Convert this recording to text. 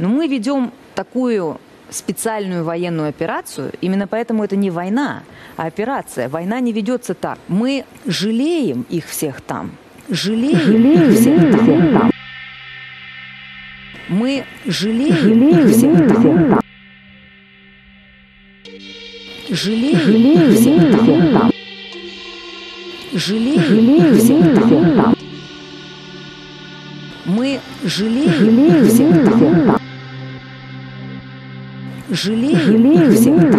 Но мы ведем такую специальную военную операцию, именно поэтому это не война, а операция. Война не ведется так. Мы жалеем их всех там. Жалеем, Жалеем их всех там. всех там. Мы жалеем, Жалеем их всех там. всех там. Жалеем, Жалеем их всех там. всех там. Жалеем, Жалеем всех там. всех там. Мы жалеем, Жалеем их всех там. Всех там.